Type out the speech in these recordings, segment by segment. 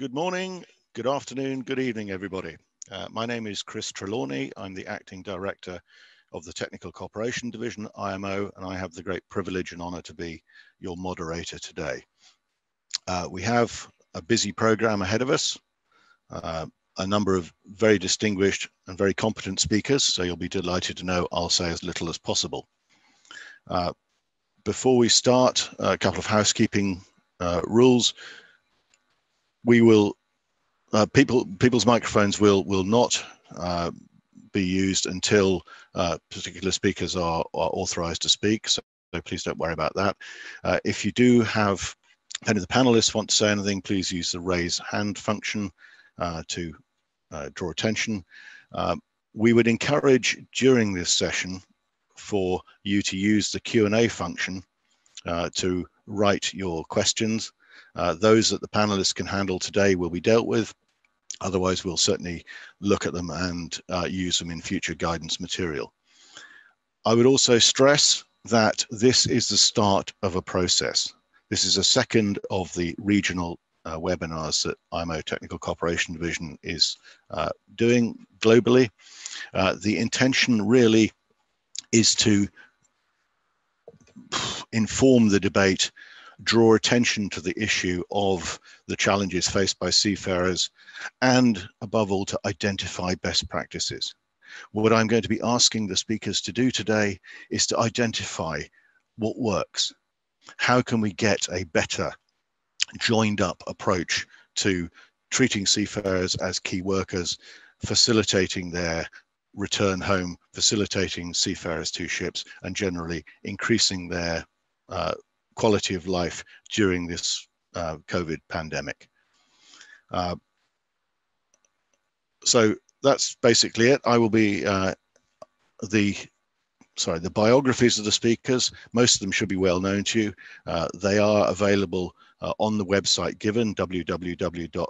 Good morning, good afternoon, good evening, everybody. Uh, my name is Chris Trelawny. I'm the Acting Director of the Technical Cooperation Division, IMO, and I have the great privilege and honour to be your moderator today. Uh, we have a busy program ahead of us, uh, a number of very distinguished and very competent speakers, so you'll be delighted to know I'll say as little as possible. Uh, before we start, a couple of housekeeping uh, rules we will uh, people people's microphones will will not uh, be used until uh, particular speakers are, are authorized to speak. So, so please don't worry about that. Uh, if you do have if any of the panelists want to say anything, please use the raise hand function uh, to uh, draw attention. we would encourage during this session for you to use the Q&A function to write your questions uh, those that the panelists can handle today will be dealt with. Otherwise, we'll certainly look at them and uh, use them in future guidance material. I would also stress that this is the start of a process. This is a second of the regional uh, webinars that IMO Technical Cooperation Division is uh, doing globally. Uh, the intention really is to inform the debate draw attention to the issue of the challenges faced by seafarers and above all to identify best practices. What I'm going to be asking the speakers to do today is to identify what works. How can we get a better joined up approach to treating seafarers as key workers, facilitating their return home, facilitating seafarers to ships, and generally increasing their uh, quality of life during this uh, COVID pandemic. Uh, so that's basically it. I will be uh, the sorry the biographies of the speakers. Most of them should be well known to you. Uh, they are available uh, on the website given www.imo.org,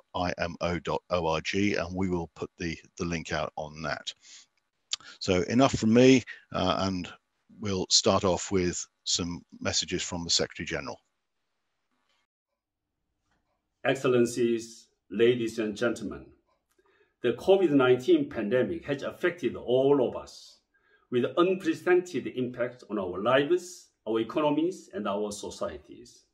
and we will put the the link out on that. So enough from me, uh, and we'll start off with some messages from the Secretary General. Excellencies, ladies and gentlemen, the COVID-19 pandemic has affected all of us with unprecedented impact on our lives, our economies, and our societies.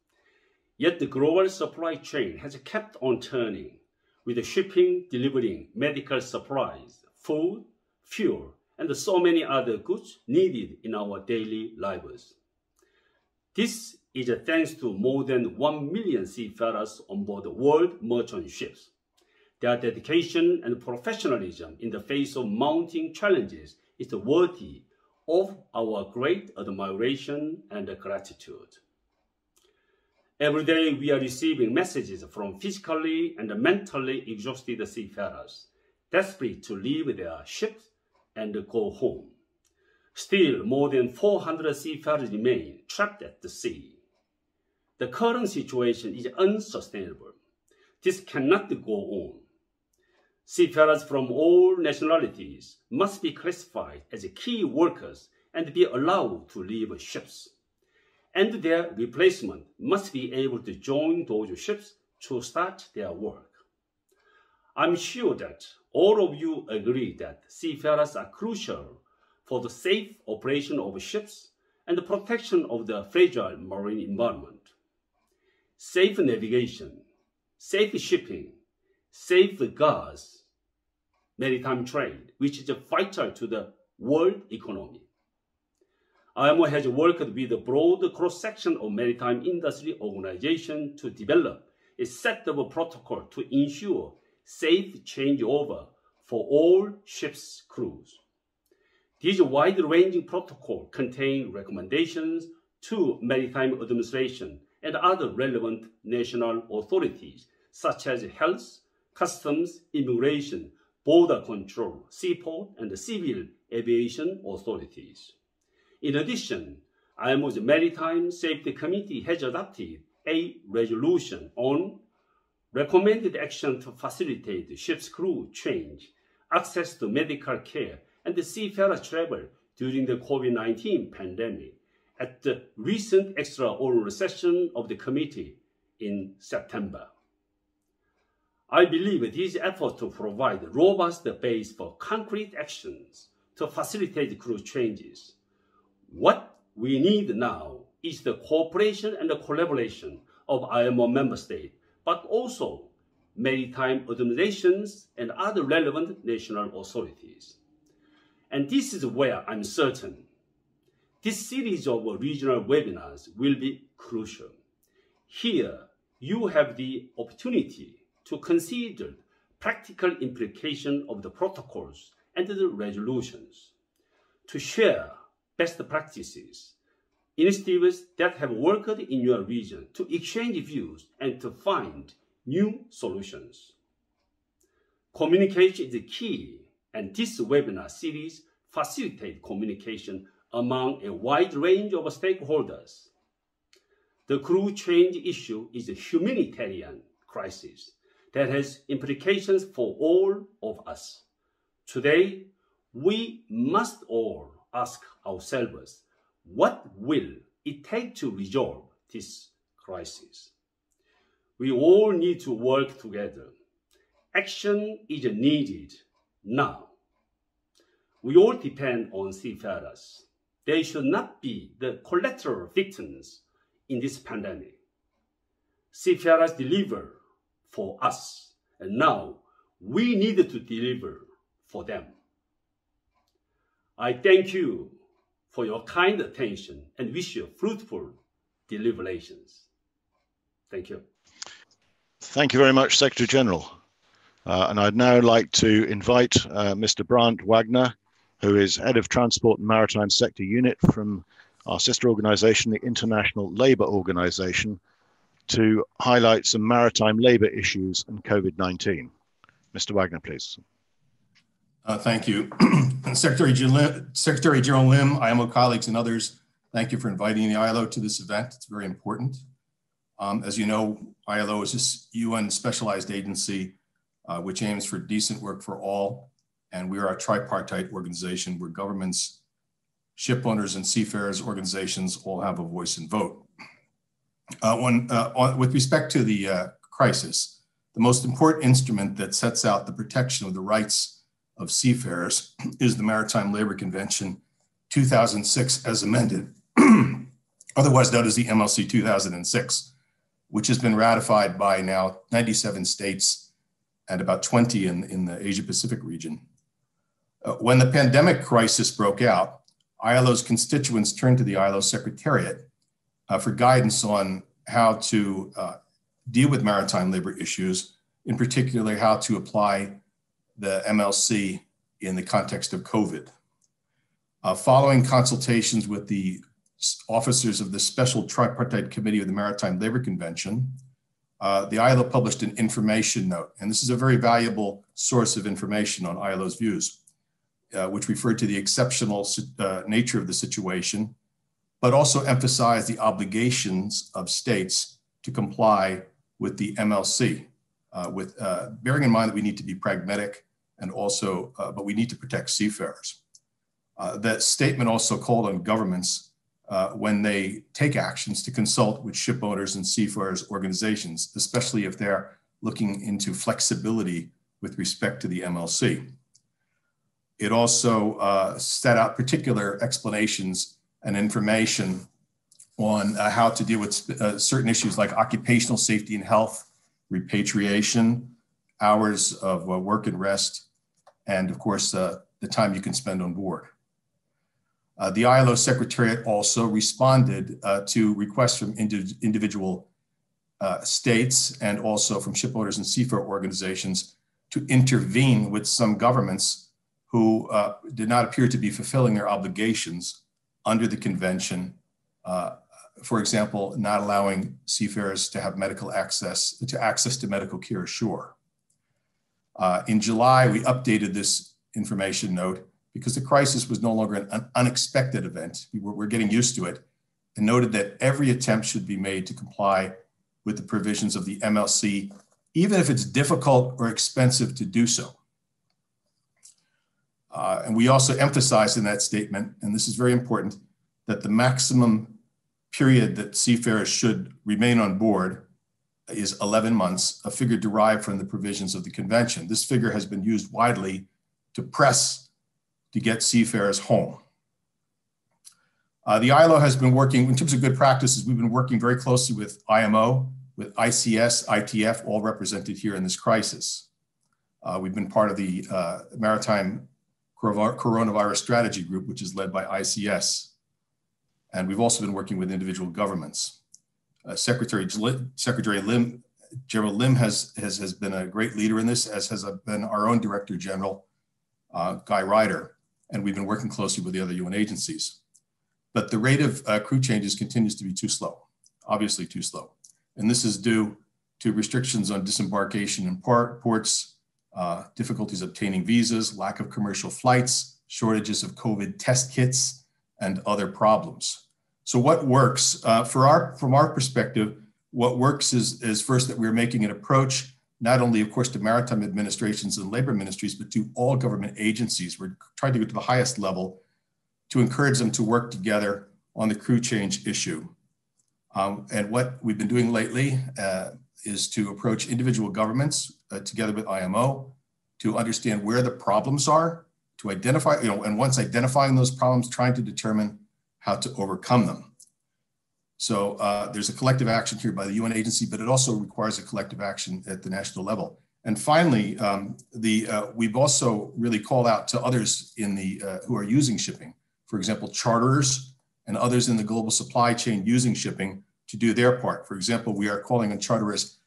Yet the global supply chain has kept on turning, with shipping delivering medical supplies, food, fuel, and so many other goods needed in our daily lives. This is thanks to more than 1 million seafarers on board world merchant ships. Their dedication and professionalism in the face of mounting challenges is worthy of our great admiration and gratitude. Every day we are receiving messages from physically and mentally exhausted seafarers, desperate to leave their ships and go home. Still, more than 400 seafarers remain trapped at the sea. The current situation is unsustainable. This cannot go on. Seafarers from all nationalities must be classified as key workers and be allowed to leave ships. And their replacement must be able to join those ships to start their work. I'm sure that all of you agree that seafarers are crucial for the safe operation of ships and the protection of the fragile marine environment. Safe navigation, safe shipping, safe gas, maritime trade, which is vital to the world economy. IMO has worked with a broad cross-section of maritime industry organizations to develop a set of protocol to ensure safe changeover for all ship's crews. These wide-ranging protocols contain recommendations to maritime administration and other relevant national authorities, such as health, customs, immigration, border control, seaport, and civil aviation authorities. In addition, IMO's Maritime Safety Committee has adopted a resolution on recommended action to facilitate ship's crew change, access to medical care, and the seafarer travel during the COVID-19 pandemic at the recent extraordinary session of the committee in September. I believe these efforts to provide a robust base for concrete actions to facilitate crew changes. What we need now is the cooperation and the collaboration of IMO member states, but also maritime organizations and other relevant national authorities. And this is where I'm certain this series of regional webinars will be crucial. Here, you have the opportunity to consider practical implication of the protocols and the resolutions, to share best practices, initiatives that have worked in your region, to exchange views and to find new solutions. Communication is the key, and this webinar series facilitates communication among a wide range of stakeholders. The crew change issue is a humanitarian crisis that has implications for all of us. Today, we must all ask ourselves, what will it take to resolve this crisis? We all need to work together. Action is needed now. We all depend on seafarers. They should not be the collateral victims in this pandemic. Seafarers deliver for us, and now we need to deliver for them. I thank you for your kind attention and wish you fruitful deliberations. Thank you. Thank you very much, Secretary General. Uh, and I'd now like to invite uh, Mr. Brandt Wagner, who is Head of Transport and Maritime Sector Unit from our sister organization, the International Labour Organization, to highlight some maritime labour issues and COVID-19. Mr. Wagner, please. Uh, thank you. Secretary, Secretary General Lim, IMO colleagues and others, thank you for inviting the ILO to this event. It's very important. Um, as you know, ILO is a UN specialized agency uh, which aims for decent work for all. And we are a tripartite organization where governments, ship owners, and seafarers organizations all have a voice and vote. Uh, uh, on, with respect to the uh, crisis, the most important instrument that sets out the protection of the rights of seafarers is the Maritime Labor Convention 2006 as amended, otherwise known as the MLC 2006 which has been ratified by now 97 states and about 20 in, in the Asia Pacific region. Uh, when the pandemic crisis broke out, ILO's constituents turned to the ILO Secretariat uh, for guidance on how to uh, deal with maritime labor issues, in particular, how to apply the MLC in the context of COVID. Uh, following consultations with the officers of the Special Tripartite Committee of the Maritime Labor Convention, uh, the ILO published an information note, and this is a very valuable source of information on ILO's views, uh, which referred to the exceptional uh, nature of the situation, but also emphasized the obligations of states to comply with the MLC, uh, with uh, bearing in mind that we need to be pragmatic and also, but we need to protect seafarers. that statement also called on governments uh, when they take actions to consult with ship owners and seafarers organizations, especially if they're looking into flexibility with respect to the MLC. It also uh, set out particular explanations and information on uh, how to deal with uh, certain issues like occupational safety and health, repatriation, hours of uh, work and rest, and of course, the time you can spend on board. Uh, the ILO Secretariat also responded uh, to requests from indi individual uh, states and also from shipowners and seafarer organizations to intervene with some governments who uh, did not appear to be fulfilling their obligations under the convention. Uh, for example, not allowing seafarers to have medical access to access to medical care ashore. Uh, in July, we updated this information note because the crisis was no longer an, unexpected event. We were, we're getting used to it and noted that every attempt should be made to comply with the provisions of the MLC, even if it's difficult or expensive to do so. Uh, and we also emphasized in that statement, and this is very important, that the maximum period that seafarers should remain on board is 11 months, a figure derived from the provisions of the convention. This figure has been used widely to press to get seafarers home. Uh, the ILO has been working, in terms of good practices, we've been working very closely with IMO, with ICS, ITF, all represented here in this crisis. Uh, we've been part of the uh, Maritime Coronavirus Strategy Group, which is led by ICS. And we've also been working with individual governments. Uh, Secretary, Secretary Lim, General Lim has, has, has been a great leader in this, as has been our own Director General, uh, Guy Ryder. And we've been working closely with the other UN agencies. But the rate of uh, crew changes continues to be too slow, obviously too slow. And this is due to restrictions on disembarkation in port, ports, uh, difficulties obtaining visas, lack of commercial flights, shortages of COVID test kits, and other problems. So what works uh, for our from our perspective? What works is is first that we're making an approach not only, of course, to maritime administrations and labor ministries, but to all government agencies. We're trying to go to the highest level to encourage them to work together on the crew change issue. Um, and what we've been doing lately uh, is to approach individual governments uh, together with IMO to understand where the problems are, to identify, you know, and once identifying those problems, trying to determine how to overcome them. So uh, there's a collective action here by the UN agency, but it also requires a collective action at the national level. And finally, um, the, uh, we've also really called out to others in the, uh, who are using shipping, for example, charterers and others in the global supply chain using shipping to do their part. For example, we are calling on charterers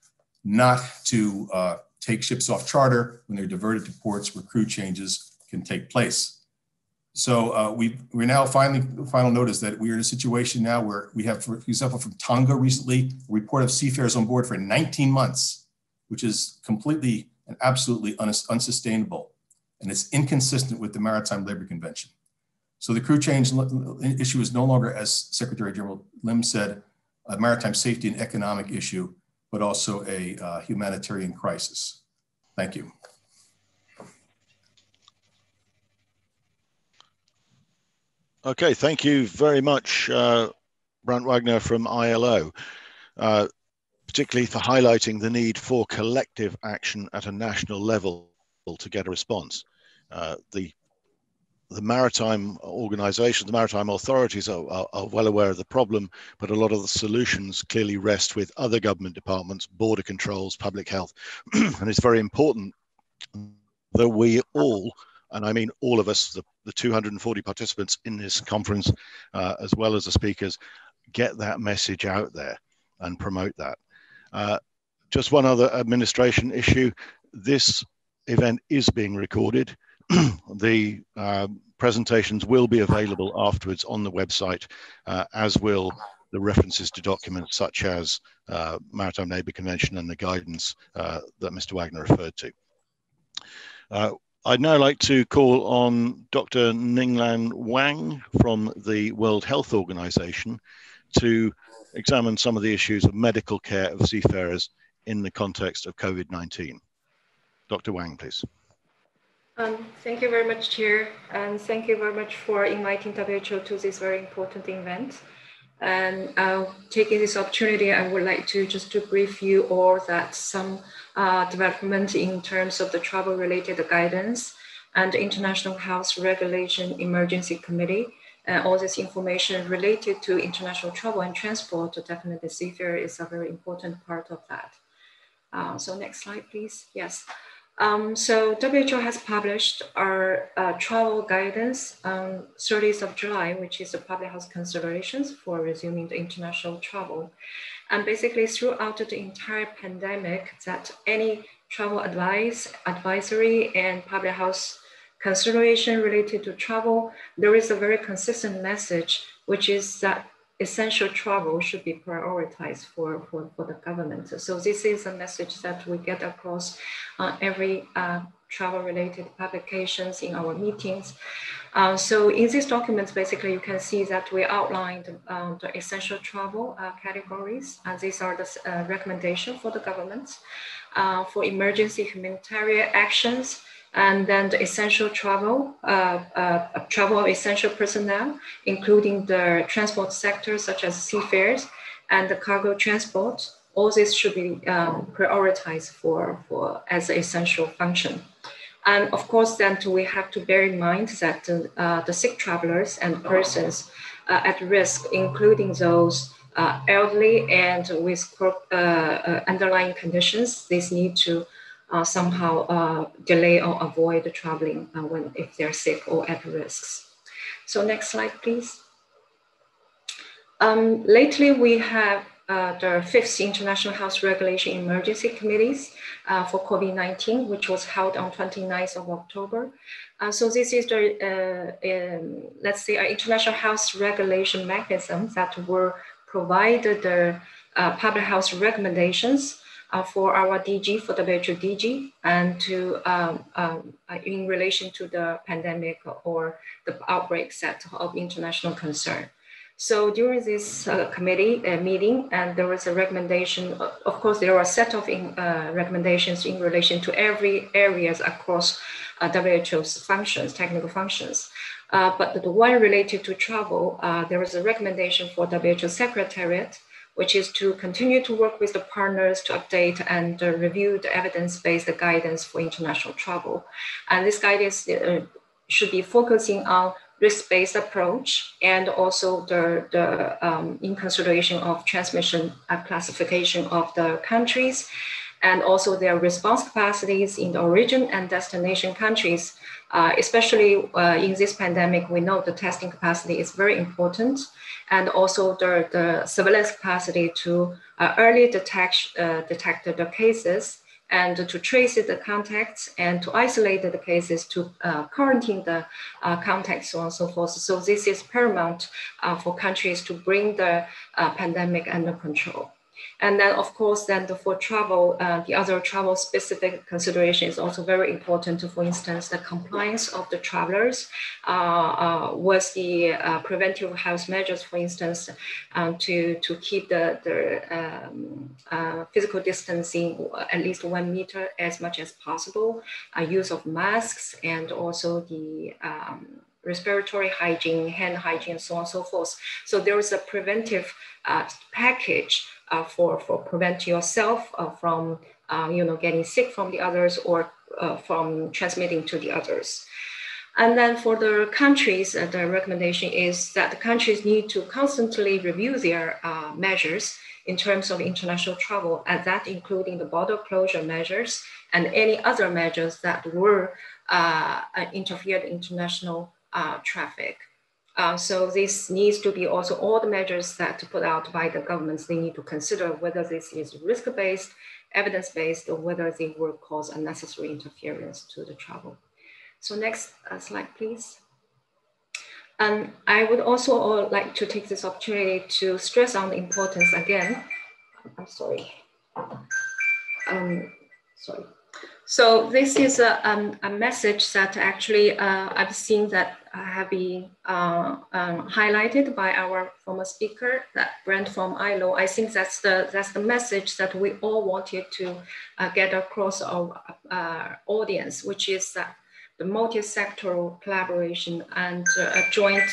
not to uh, take ships off charter when they're diverted to ports where crew changes can take place. So uh, we we're now finally final notice that we are in a situation now where we have, for example, from Tonga recently, a report of seafarers on board for 19 months, which is completely and absolutely unsustainable, and it's inconsistent with the Maritime Labor Convention. So the crew change issue is no longer, as Secretary General Lim said, a maritime safety and economic issue, but also a uh, humanitarian crisis. Thank you. Okay, thank you very much, uh, Brandt Wagner from ILO, uh, particularly for highlighting the need for collective action at a national level to get a response. Uh, the the maritime organizations, the maritime authorities are, are, are, well aware of the problem, but a lot of the solutions clearly rest with other government departments, border controls, public health. and it's very important that we all, and I mean all of us, the, the 240 participants in this conference, uh, as well as the speakers, get that message out there and promote that. Uh, just one other administration issue. This event is being recorded. the uh, presentations will be available afterwards on the website, uh, as will the references to documents such as uh, Maritime Labour Convention and the guidance uh, that Mr. Wagner referred to. I'd now like to call on Dr. Ninglan Wang from the World Health Organization to examine some of the issues of medical care of seafarers in the context of COVID-19. Dr. Wang, please. Um, thank you very much, Chair, and thank you very much for inviting WHO to this very important event. And uh, taking this opportunity, I would like to just to brief you all that some uh, development in terms of the travel-related guidance and International Health Regulation Emergency Committee. And all this information related to international travel and transport, definitely seafarer is a very important part of that. Uh, so next slide, please. Yes. Um, so WHO has published our uh, travel guidance on 30th of July, which is the public health considerations for resuming the international travel. And basically throughout the entire pandemic that any travel advice, advisory and public health consideration related to travel, there is a very consistent message, which is that essential travel should be prioritized for, for, for the government. So this is a message that we get across uh, every uh, travel related publications in our meetings. Uh, so in these documents, basically you can see that we outlined um, the essential travel uh, categories, and these are the uh, recommendations for the government. Uh, for emergency humanitarian actions, and then the essential travel, uh, uh, travel of essential personnel, including the transport sector such as seafarers and the cargo transport, all this should be um, prioritized for, for as an essential function. And of course, then we have to bear in mind that uh, the sick travelers and persons uh, at risk, including those uh, elderly and with uh, uh, underlying conditions, these need to uh, somehow delay or avoid traveling when if they're sick or at risks. So next slide, please. Um, lately, we have uh, the fifth International Health Regulation Emergency Committees uh, for COVID-19, which was held on 29th of October. Uh, so this is the, uh, um, let's say, international health regulation mechanism that will provide the uh, public health recommendations uh, for our DG, for the WHO DG, and to um, um, in relation to the pandemic or the outbreak set of international concern. So during this uh, committee uh, meeting, and there was a recommendation, of course, there are a set of in, uh, recommendations in relation to every areas across uh, WHO's functions, technical functions. Uh, but the one related to travel, uh, there was a recommendation for WHO Secretariat, which is to continue to work with the partners to update and review the evidence-based guidance for international travel. And this guidance should be focusing on risk-based approach and also the, the um, in consideration of transmission uh, classification of the countries and also their response capacities in the origin and destination countries. Uh, especially uh, in this pandemic, we know the testing capacity is very important and also the, the surveillance capacity to uh, early detect, uh, detect the cases and to trace the contacts and to isolate the cases, to uh, quarantine the uh, contacts, so on and so forth. So this is paramount uh, for countries to bring the uh, pandemic under control. And then, of course, then the, for travel, uh, the other travel specific consideration is also very important. For instance, the compliance of the travelers uh, uh, with the uh, preventive health measures, for instance, um, to, to keep the, the um, uh, physical distancing at least one meter as much as possible, uh, use of masks, and also the um, respiratory hygiene, hand hygiene, so on and so forth. So there is a preventive package uh, for, for prevent yourself uh, from uh, you know, getting sick from the others or from transmitting to the others. And then for the countries, uh, the recommendation is that the countries need to constantly review their uh, measures in terms of international travel, and that including the border closure measures and any other measures that were uh, interfered international traffic. Uh, so this needs to be also all the measures that put out by the governments, they need to consider whether this is risk-based, evidence-based, or whether they will cause unnecessary interference to the travel. So next uh, slide, please. And I would also like to take this opportunity to stress on the importance again. I'm sorry. Um, sorry. So this is a, um, a message that actually uh, I've seen that have been uh, um, highlighted by our former speaker, that Brent from ILO. I think that's the that's the message that we all wanted to uh, get across our uh, audience, which is that the multi-sectoral collaboration and uh, a joint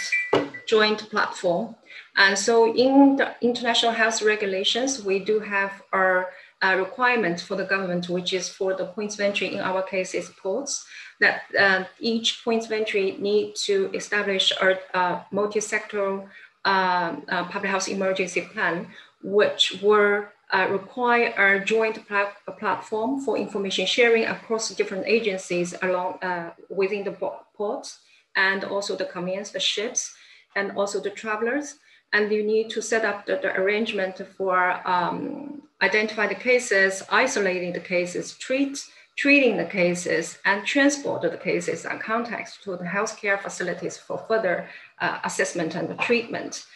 joint platform. And so in the international health regulations, we do have our uh, requirement for the government, which is for the points entry, in our case is ports, that uh, each entry need to establish a, a multi-sectoral uh, uh, public health emergency plan, which will uh, require a joint pla platform for information sharing across different agencies along uh, within the ports and also the conveyance, the ships, and also the travelers. And you need to set up the, the arrangement for um, identify the cases, isolating the cases, treat, treating the cases, and transport the cases and contacts to the healthcare facilities for further uh, assessment and treatment.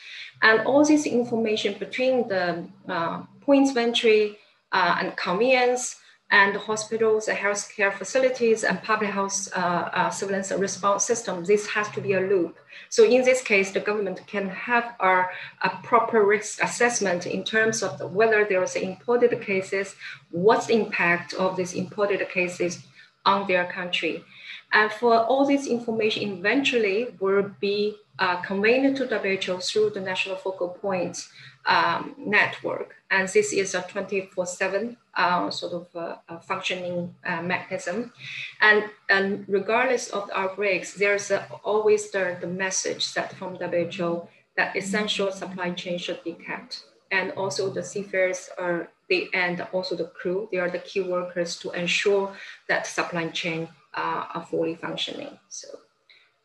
And all this information between the uh, points of entry uh, and conveyance and hospitals healthcare facilities and public health uh, uh, surveillance response system, this has to be a loop. So in this case, the government can have a, a proper risk assessment in terms of the, whether there is imported cases, what's the impact of these imported cases on their country. And for all this information eventually will be uh, convened to WHO through the National Focal Points um, network. And this is a 24 7 uh, sort of uh, functioning uh, mechanism. And, and regardless of the outbreaks, there's a, always the, the message set from WHO that essential supply chain should be kept. And also the seafarers are the and also the crew, they are the key workers to ensure that supply chain uh, are fully functioning. So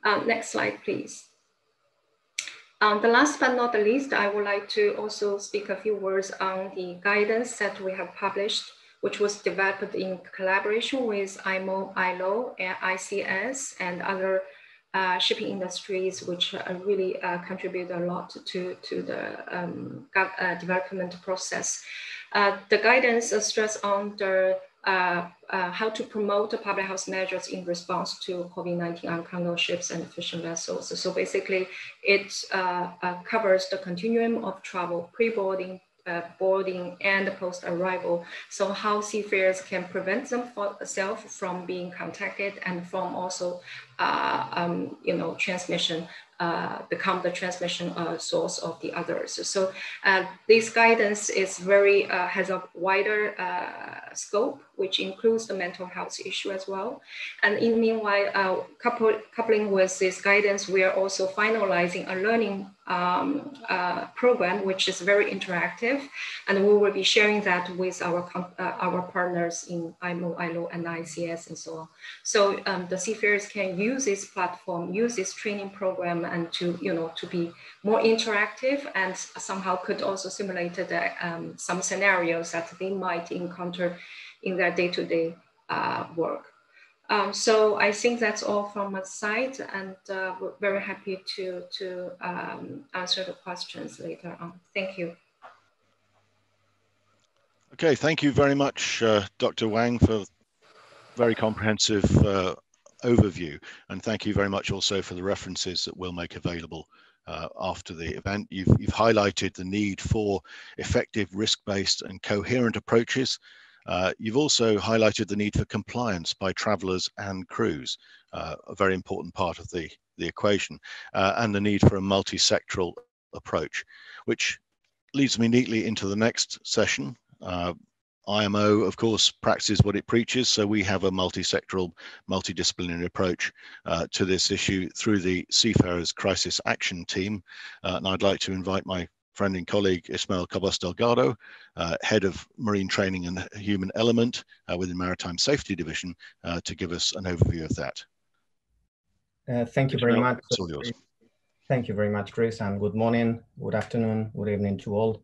um, next slide, please. Um, the last but not the least, I would like to also speak a few words on the guidance that we have published, which was developed in collaboration with IMO, ILO, and ICS, and other uh, shipping industries, which uh, really uh, contribute a lot to, to the um, uh, development process. Uh, the guidance stress on the uh, uh, how to promote the public health measures in response to COVID-19 on cargo ships and fishing vessels. So basically, it uh, uh covers the continuum of travel, pre-boarding, uh, boarding, and post-arrival. So how seafarers can prevent themselves from being contacted and from also, um, you know, transmission uh, become the transmission uh, source of the others. So uh, this guidance is very uh, has a wider uh, scope, which includes the mental health issue as well. And in meanwhile, uh, couple, coupling with this guidance, we are also finalizing a learning um, program, which is very interactive, and we will be sharing that with our our partners in IMO, ILO, and ICS, and so on. So um, the seafarers can use this platform, use this training program and to, you know, to be more interactive and somehow could also simulate the, um, some scenarios that they might encounter in their day-to-day uh, work. Um, so I think that's all from my side and uh, we're very happy to, to um, answer the questions later on. Thank you. Okay, thank you very much, uh, Dr. Wang, for very comprehensive uh, overview. And thank you very much also for the references that we'll make available uh, after the event. You've, you've highlighted the need for effective risk-based and coherent approaches. Uh, you've also highlighted the need for compliance by travelers and crews, uh, a very important part of the, the equation, uh, and the need for a multi-sectoral approach, which leads me neatly into the next session, uh, IMO, of course, practices what it preaches. So we have a multi-sectoral, multidisciplinary approach uh, to this issue through the Seafarers Crisis Action Team. Uh, and I'd like to invite my friend and colleague Ismael Cabas Delgado, uh, Head of Marine Training and Human Element uh, within Maritime Safety Division, uh, to give us an overview of that. Uh, thank you very much. Thank you very much, Chris, and good morning, good afternoon, good evening to all.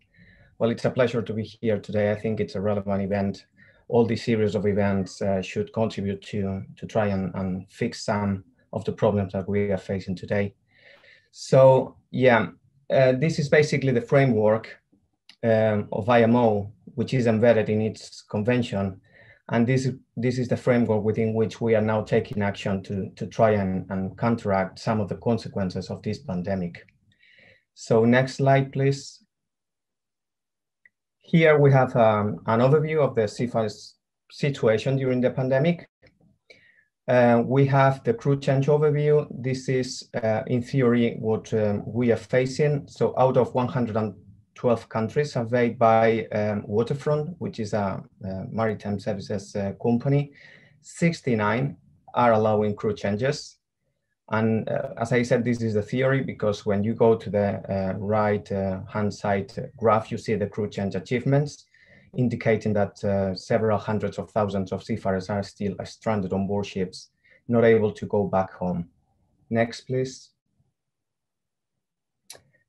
Well, it's a pleasure to be here today. I think it's a relevant event. All these series of events uh, should contribute to, to try and, and fix some of the problems that we are facing today. So yeah, uh, this is basically the framework um, of IMO, which is embedded in its convention. And this, this is the framework within which we are now taking action to, to try and, and counteract some of the consequences of this pandemic. So next slide, please. Here we have um, an overview of the seafarers situation during the pandemic. Uh, we have the crew change overview. This is, uh, in theory, what um, we are facing. So out of 112 countries surveyed by um, Waterfront, which is a, a maritime services uh, company, 69 are allowing crew changes. And uh, as I said, this is the theory because when you go to the uh, right uh, hand side graph, you see the crew change achievements, indicating that uh, several hundreds of thousands of seafarers are still stranded on board ships, not able to go back home. Next, please.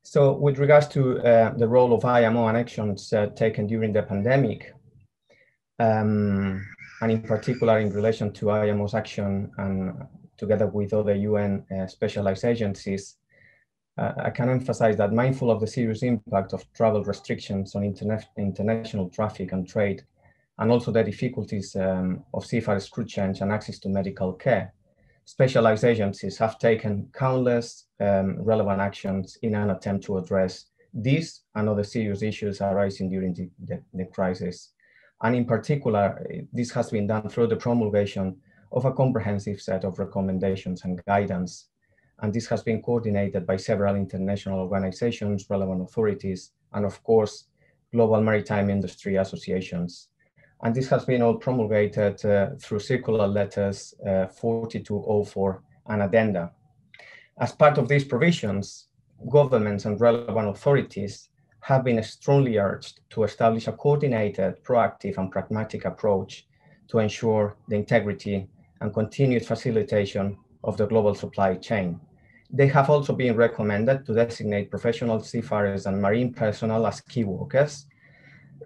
So with regards to uh, the role of IMO and actions uh, taken during the pandemic, um, and in particular in relation to IMO's action and together with other UN uh, specialized agencies, uh, I can emphasize that mindful of the serious impact of travel restrictions on interna international traffic and trade, and also the difficulties um, of seafarers crew change and access to medical care, specialized agencies have taken countless um, relevant actions in an attempt to address these and other serious issues arising during the, the, the crisis. And in particular, this has been done through the promulgation of a comprehensive set of recommendations and guidance. And this has been coordinated by several international organizations, relevant authorities, and of course, global maritime industry associations. And this has been all promulgated uh, through circular letters uh, 4204 and addenda. As part of these provisions, governments and relevant authorities have been strongly urged to establish a coordinated, proactive, and pragmatic approach to ensure the integrity and continued facilitation of the global supply chain. They have also been recommended to designate professional seafarers and marine personnel as key workers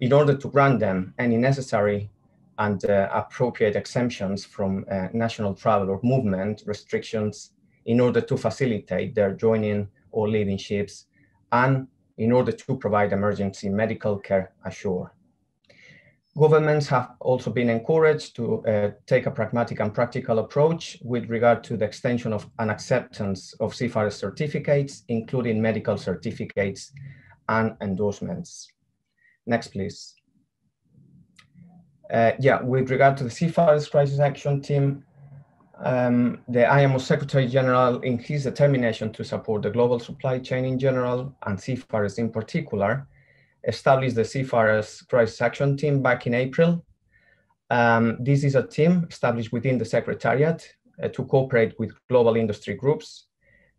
in order to grant them any necessary and uh, appropriate exemptions from uh, national travel or movement restrictions in order to facilitate their joining or leaving ships and in order to provide emergency medical care ashore. Governments have also been encouraged to uh, take a pragmatic and practical approach with regard to the extension of an acceptance of seafarer certificates, including medical certificates and endorsements. Next, please. Uh, yeah, with regard to the Seafarers Crisis Action Team, um, the IMO Secretary General, in his determination to support the global supply chain in general and seafarers in particular, established the Seafarers Crisis Action Team back in April. Um, this is a team established within the Secretariat uh, to cooperate with global industry groups,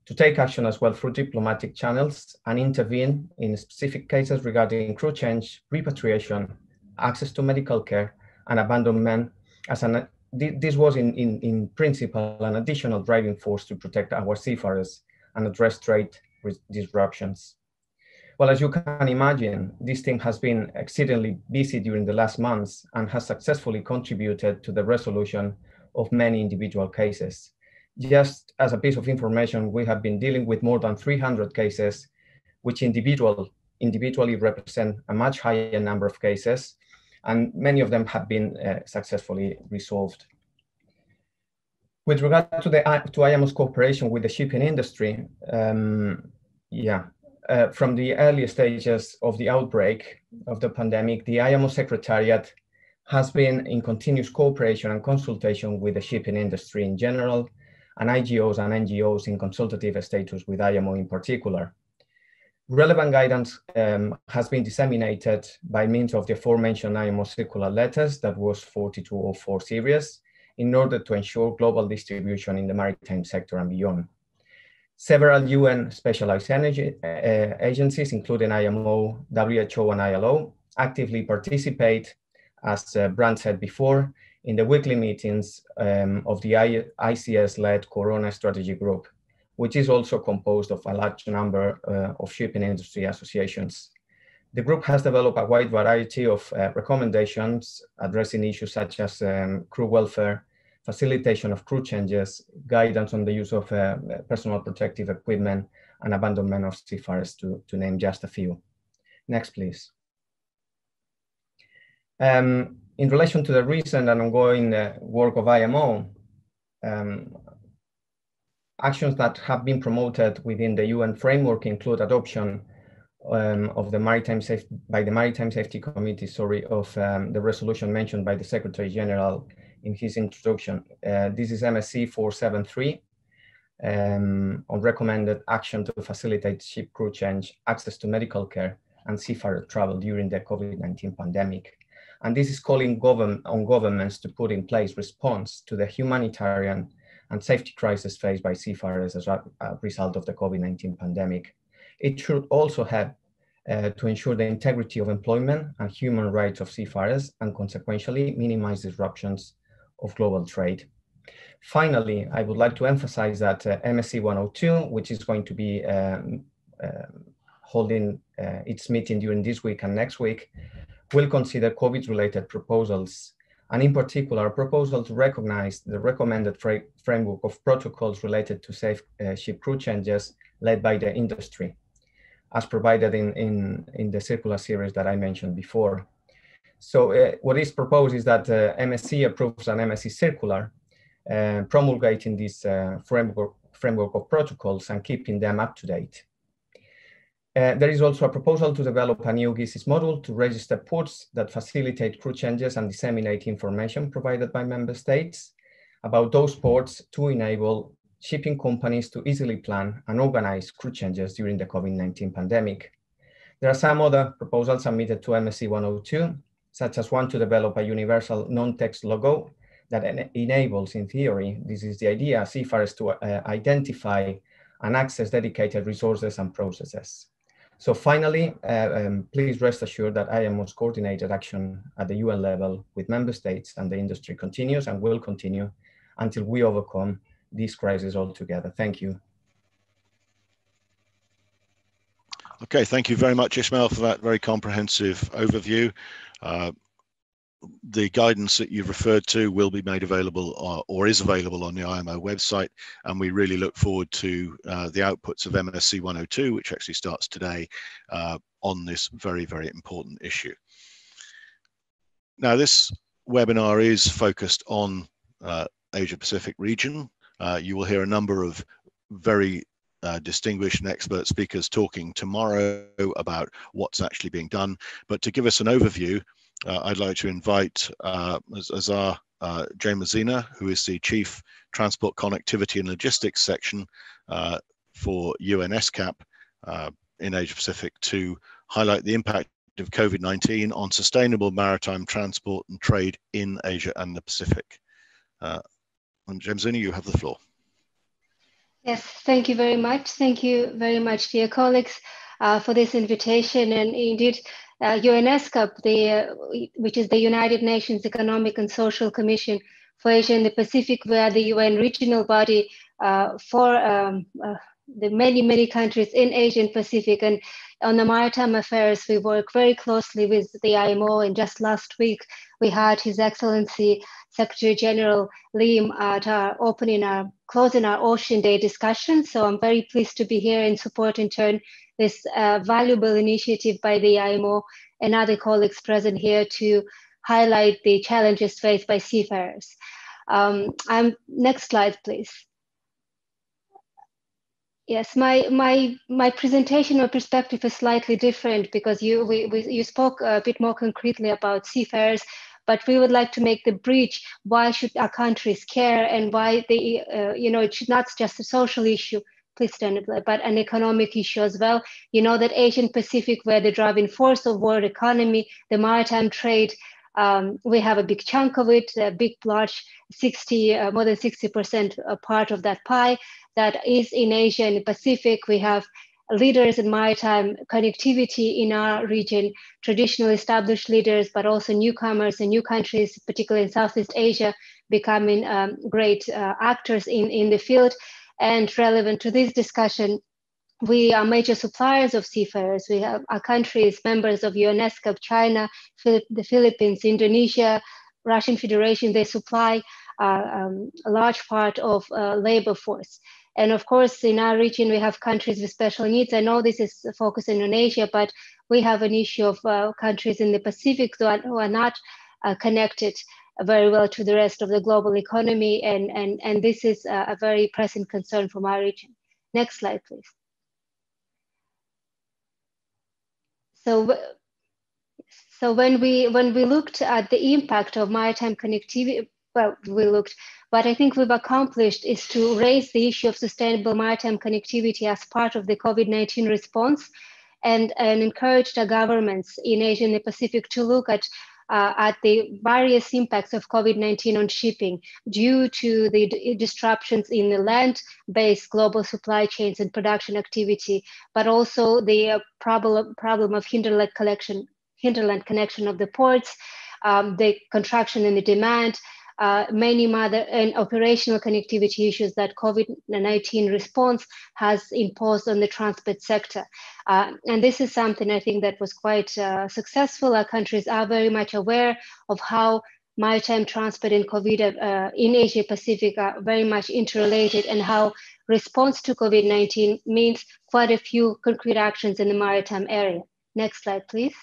to take action as well through diplomatic channels and intervene in specific cases regarding crew change, repatriation, access to medical care, and abandonment as an this was in, in, in principle an additional driving force to protect our seafarers and address trade disruptions. Well, as you can imagine, this team has been exceedingly busy during the last months and has successfully contributed to the resolution of many individual cases. Just as a piece of information, we have been dealing with more than 300 cases, which individual, individually represent a much higher number of cases, and many of them have been uh, successfully resolved. With regard to the to IMO's cooperation with the shipping industry, um, yeah, uh, from the early stages of the outbreak of the pandemic, the IMO Secretariat has been in continuous cooperation and consultation with the shipping industry in general, and IGOs and NGOs in consultative status with IMO in particular. Relevant guidance um, has been disseminated by means of the aforementioned IMO circular letters that was 4204 series in order to ensure global distribution in the maritime sector and beyond. Several UN specialized energy uh, agencies, including IMO, WHO, and ILO, actively participate, as uh, Brand said before, in the weekly meetings um, of the ICS-led Corona Strategy Group, which is also composed of a large number uh, of shipping industry associations. The group has developed a wide variety of uh, recommendations addressing issues such as um, crew welfare, facilitation of crew changes, guidance on the use of uh, personal protective equipment, and abandonment of seafarers, to, to name just a few. Next, please. Um, in relation to the recent and ongoing uh, work of IMO, um, actions that have been promoted within the UN framework include adoption um, of the maritime safety by the Maritime Safety Committee, sorry, of um, the resolution mentioned by the Secretary General in his introduction. Uh, this is MSC 473 um, on recommended action to facilitate ship crew change, access to medical care, and seafarer travel during the COVID-19 pandemic. And this is calling govern on governments to put in place response to the humanitarian and safety crisis faced by seafarers as a, result of the COVID-19 pandemic. It should also help uh, to ensure the integrity of employment and human rights of seafarers and consequentially minimize disruptions of global trade. Finally, I would like to emphasize that uh, MSC 102, which is going to be um, uh, holding uh, its meeting during this week and next week, will consider COVID-related proposals, and in particular, a proposal to recognize the recommended fra framework of protocols related to safe uh, ship crew changes led by the industry, as provided in, in, in the circular series that I mentioned before. So uh, what is proposed is that uh, MSC approves an MSC circular uh, promulgating this uh, framework, framework of protocols and keeping them up to date. Uh, there is also a proposal to develop a new GISIS module to register ports that facilitate crew changes and disseminate information provided by member states about those ports to enable shipping companies to easily plan and organize crew changes during the COVID-19 pandemic. There are some other proposals submitted to MSC 102, such as one to develop a universal non-text logo that en enables, in theory, this is the idea, seafarers to uh, identify and access dedicated resources and processes. So finally, uh, um, please rest assured that IMO's coordinated action at the UN level with member states and the industry continues and will continue until we overcome this crisis altogether. Thank you. Okay, thank you very much, Ismail, for that very comprehensive overview. Uh, the guidance that you've referred to will be made available or, uh, or, is available on the IMO website. And we really look forward to uh, the outputs of MSC 102, which actually starts today uh, on this very, very important issue. Now, this webinar is focused on uh, Asia Pacific region. Uh, you will hear a number of very uh, distinguished and expert speakers talking tomorrow about what's actually being done. But to give us an overview, uh, I'd like to invite uh, Azhar uh, Jaimurzina, who is the Chief Transport Connectivity and Logistics Section uh, for UNESCAP uh, in Asia Pacific to highlight the impact of COVID-19 on sustainable maritime transport and trade in Asia and the Pacific. Uh, Jaimurzina, you have the floor. Yes, thank you very much. Thank you very much, dear colleagues, uh, for this invitation. And indeed, uh, UNESCAP, the, uh, which is the United Nations Economic and Social Commission for Asia and the Pacific, where the UN regional body uh, for um, uh, the many, many countries in Asia and Pacific. And on the maritime affairs, we work very closely with the IMO. And just last week, we had His Excellency Secretary General Lim at our opening our closing our Ocean Day discussion. So I'm very pleased to be here and support in turn this uh, valuable initiative by the IMO and other colleagues present here to highlight the challenges faced by seafarers. Um, I'm, next slide, please. Yes, my my my presentation or perspective is slightly different because you we, we, you spoke a bit more concretely about seafarers, but we would like to make the bridge. Why should our countries care, and why they uh, you know it should not just a social issue, please up, but an economic issue as well. You know that Asian Pacific, where the driving force of world economy, the maritime trade, um, we have a big chunk of it, a big, large 60, uh, more than 60% part of that pie that is in Asia and Pacific. We have leaders in maritime connectivity in our region, traditional established leaders, but also newcomers and new countries, particularly in Southeast Asia, becoming um, great uh, actors in, in the field. And relevant to this discussion, we are major suppliers of seafarers. We have our countries members of UNESCAP, China, Philip, the Philippines, Indonesia, Russian Federation. They supply uh, um, a large part of uh, labor force. And of course, in our region, we have countries with special needs. I know this is focused in Asia, but we have an issue of uh, countries in the Pacific who are, who are not uh, connected very well to the rest of the global economy. And, and, and this is a, a very pressing concern from our region. Next slide, please. So, so when we when we looked at the impact of maritime connectivity, well, we looked. What I think we've accomplished is to raise the issue of sustainable maritime connectivity as part of the COVID-19 response and, and encourage the governments in Asia and the Pacific to look at uh, at the various impacts of COVID-19 on shipping due to the disruptions in the land-based global supply chains and production activity, but also the uh, problem, problem of hinterland collection, hinterland connection of the ports, um, the contraction in the demand, uh, many other and operational connectivity issues that COVID-19 response has imposed on the transport sector. Uh, and this is something I think that was quite uh, successful. Our countries are very much aware of how maritime transport and COVID uh, in Asia Pacific are very much interrelated and how response to COVID-19 means quite a few concrete actions in the maritime area. Next slide, please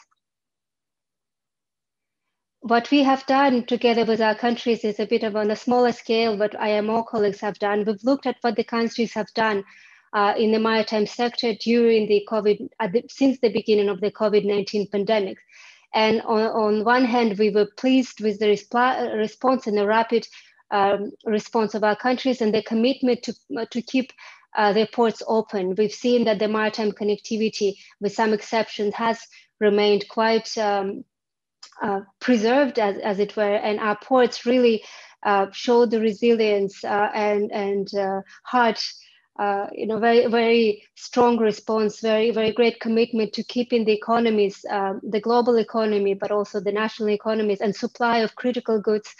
what we have done together with our countries is a bit of on a smaller scale what IMO colleagues have done. We've looked at what the countries have done uh, in the maritime sector during the COVID, the, since the beginning of the COVID-19 pandemic. And on, on one hand, we were pleased with the response and the rapid um, response of our countries and their commitment to, to keep uh, their ports open. We've seen that the maritime connectivity, with some exceptions, has remained quite um, uh, preserved, as, as it were, and our ports really uh, show the resilience uh, and, and uh, heart you know, very, very strong response, very, very great commitment to keeping the economies, um, the global economy, but also the national economies and supply of critical goods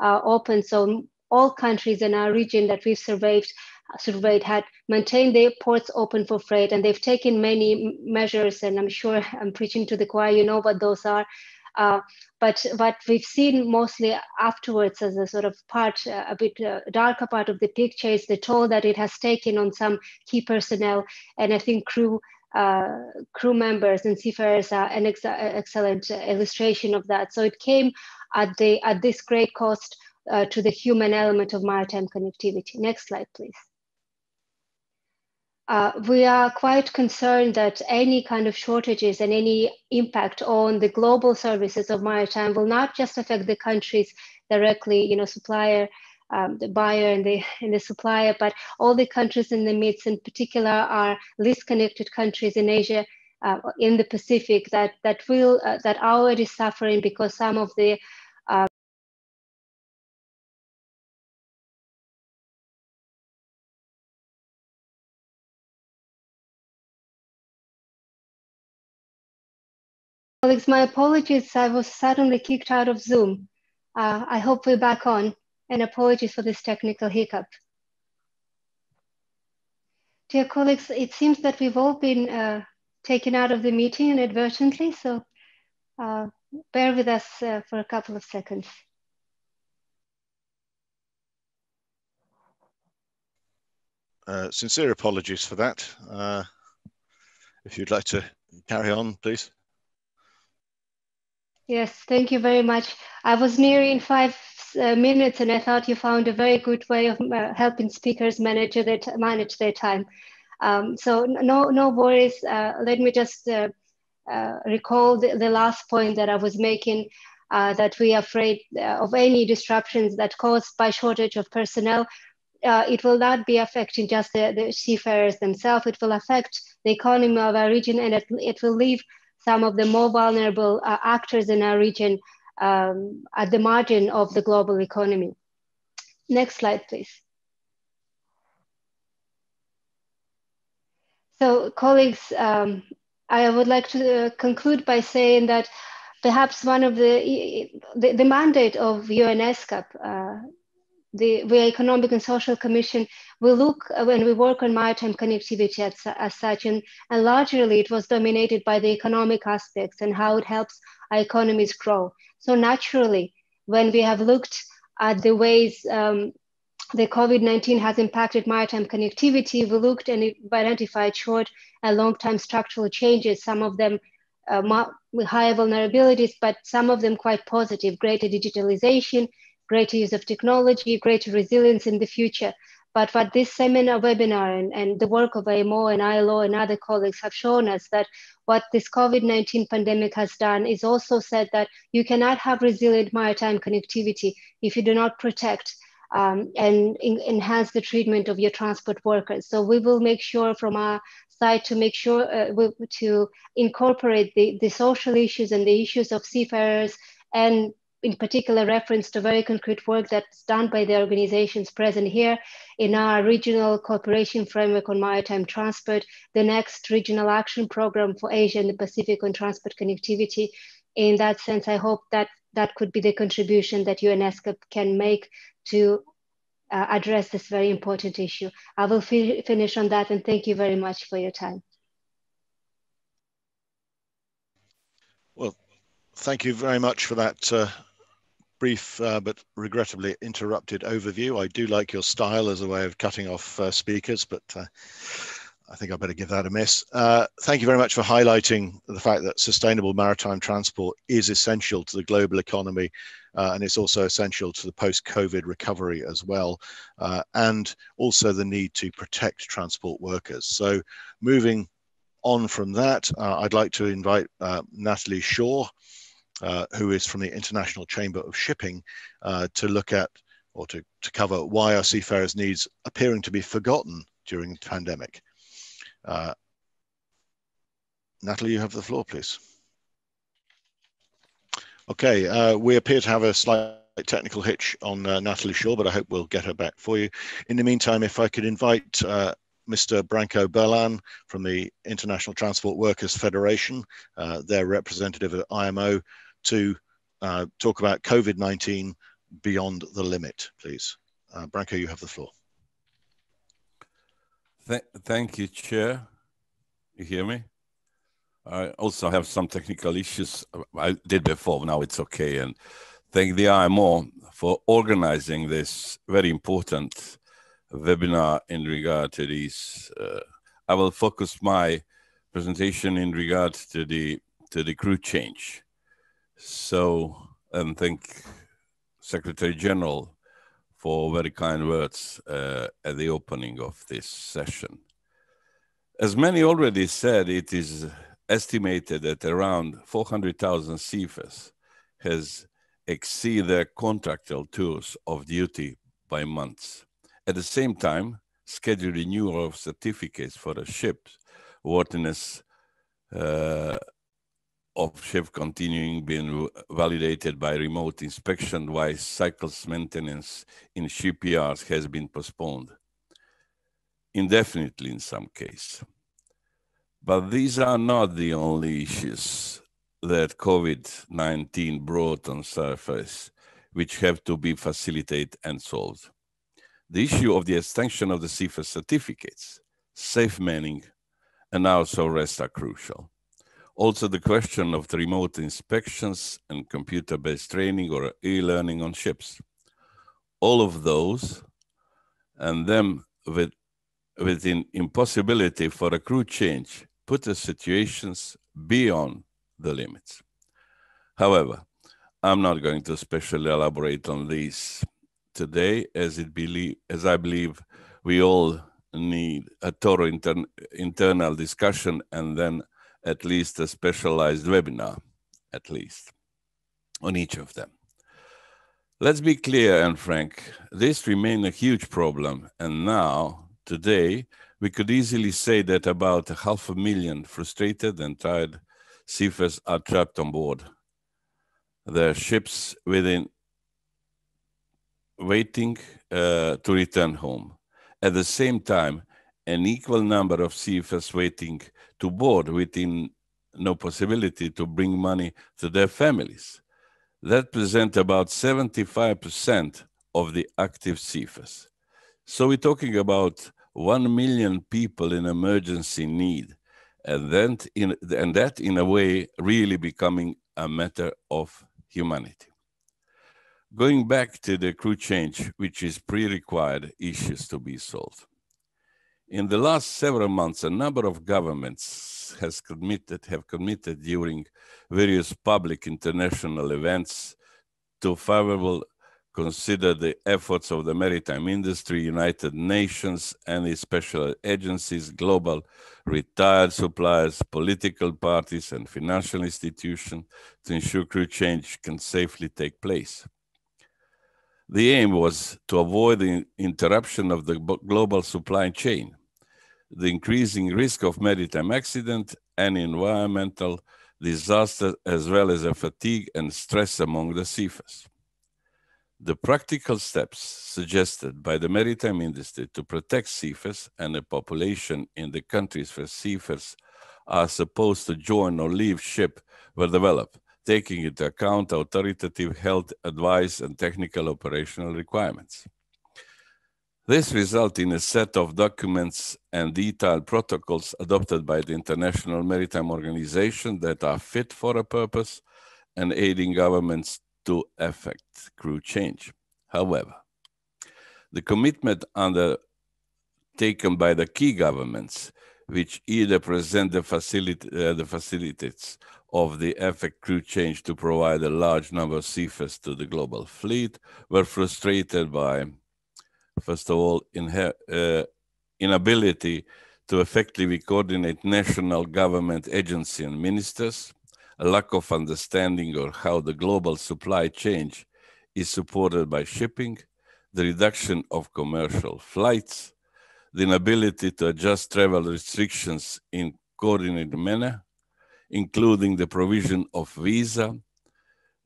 open. So all countries in our region that we've surveyed, surveyed had maintained their ports open for freight, and they've taken many measures. And I'm sure I'm preaching to the choir. You know what those are. Uh, but what we've seen mostly afterwards as a sort of part, uh, a bit uh, darker part of the picture is the toll that it has taken on some key personnel and I think crew uh, crew members and seafarers are an ex excellent illustration of that. So it came at the at this great cost uh, to the human element of maritime connectivity. Next slide, please. Uh, we are quite concerned that any kind of shortages and any impact on the global services of maritime will not just affect the countries directly, you know, supplier, um, the buyer and the, and the supplier, but all the countries in the midst, in particular, are least connected countries in Asia, uh, in the Pacific, that that will uh, that are already suffering because some of the Colleagues, my apologies. I was suddenly kicked out of Zoom. Uh, I hope we're back on and apologies for this technical hiccup. Dear colleagues, it seems that we've all been uh, taken out of the meeting inadvertently, so uh, bear with us uh, for a couple of seconds. Uh, sincere apologies for that. Uh, if you'd like to carry on, please. Yes, thank you very much. I was nearing five uh, minutes and I thought you found a very good way of uh, helping speakers manage their, manage their time. Um, so no, no worries. Uh, let me just uh, uh, recall the, the, last point that I was making, uh, that we are afraid of any disruptions that caused by shortage of personnel. it will not be affecting just the, the seafarers themselves. It will affect the economy of our region and it, it will leave some of the more vulnerable uh, actors in our region um, at the margin of the global economy. Next slide, please. So colleagues, um, I would like to uh, conclude by saying that perhaps one of the, the, the mandate of UNESCAP, uh, the, Economic and Social Commission we look uh, when we work on maritime connectivity as, as such, and, and largely it was dominated by the economic aspects and how it helps our economies grow. So naturally, when we have looked at the ways um, the COVID-19 has impacted maritime connectivity, we looked and identified short and long-term structural changes, some of them uh, with higher vulnerabilities, but some of them quite positive, greater digitalization, greater use of technology, greater resilience in the future. But what this seminar, webinar, and, and the work of IMO and ILO and other colleagues have shown us that what this COVID-19 pandemic has done is also said that you cannot have resilient maritime connectivity if you do not protect um, and in, enhance the treatment of your transport workers. So we will make sure from our side to make sure uh, we, to incorporate the, the social issues and the issues of seafarers and in particular reference to very concrete work that's done by the organizations present here in our regional cooperation framework on maritime transport, the next regional action program for Asia and the Pacific on transport connectivity. In that sense, I hope that that could be the contribution that UNESCAP can make to uh, address this very important issue. I will fi finish on that and thank you very much for your time. Well, thank you very much for that uh, brief uh, but regrettably interrupted overview. I do like your style as a way of cutting off uh, speakers, but uh, I think I better give that a miss. Uh, thank you very much for highlighting the fact that sustainable maritime transport is essential to the global economy uh, and it's also essential to the post-COVID recovery as well, uh, and also the need to protect transport workers. So moving on from that, I'd like to invite Natalie Shaw, uh, who is from the International Chamber of Shipping, uh, to look at or to, to cover why are seafarers' needs appearing to be forgotten during the pandemic. Uh, Natalie, you have the floor, please. Okay, uh, we appear to have a slight technical hitch on uh, Natalie Shaw, but I hope we'll get her back for you. In the meantime, if I could invite Mr. Branko Berlan from the International Transport Workers Federation, uh, their representative at IMO, to uh, talk about COVID-19 beyond the limit, please. Uh, Branko, you have the floor. Th thank you, Chair. You hear me? I also have some technical issues. I did before, now it's okay. And thank the IMO for organizing this very important webinar in regard to these. Uh, I will focus my presentation in regard to the to the crew change. So, and thank Secretary General for very kind words uh, at the opening of this session. As many already said, it is estimated that around 400,000 seafarers has exceed their contractual tours of duty by months. At the same time, scheduled renewal of certificates for the ship's worthiness uh, of ship continuing being validated by remote inspection while cycles maintenance in shipyards has been postponed indefinitely in some case. But these are not the only issues that COVID-19 brought on surface, which have to be facilitated and solved. The issue of the extension of the seafarer certificates, safe manning, and also rest are crucial. Also, the question of the remote inspections and computer-based training or e-learning on ships. All of those, and them with, with an impossibility for a crew change put the situations beyond the limits. However, I'm not going to specially elaborate on these today, as it as I believe we all need a thorough inter internal discussion and then at least a specialized webinar, at least, on each of them. Let's be clear and frank, this remains a huge problem, and now, today, we could easily say that about half a million frustrated and tired seafarers are trapped on board their ships within waiting uh, to return home. At the same time, an equal number of seafarers waiting to board within no possibility to bring money to their families. That present about 75% of the active seafarers. So we're talking about 1 million people in emergency need. And, then in, and that, in a way, really becoming a matter of humanity. Going back to the crew change, which is pre-required issues to be solved. In the last several months, a number of governments has committed, have committed during various public international events to favorable consider the efforts of the maritime industry, United Nations, and its special agencies, global retired suppliers, political parties, and financial institutions to ensure crew change can safely take place. The aim was to avoid the interruption of the global supply chain, the increasing risk of maritime accident and environmental disaster, as well as a fatigue and stress among the seafarers. The practical steps suggested by the maritime industry to protect seafarers and the population in the countries where seafarers are supposed to join or leave ship were developed, taking into account authoritative health advice and technical operational requirements. This resulted in a set of documents and detailed protocols adopted by the International Maritime Organization that are fit for a purpose and aiding governments to affect crew change. However, the commitment undertaken by the key governments, which either present the, uh, the facilities of the effect crew change to provide a large number of seafarers to the global fleet, were frustrated by, first of all, in uh, inability to effectively coordinate national government agency and ministers, a lack of understanding of how the global supply chain is supported by shipping, the reduction of commercial flights, the inability to adjust travel restrictions in coordinated manner, including the provision of visa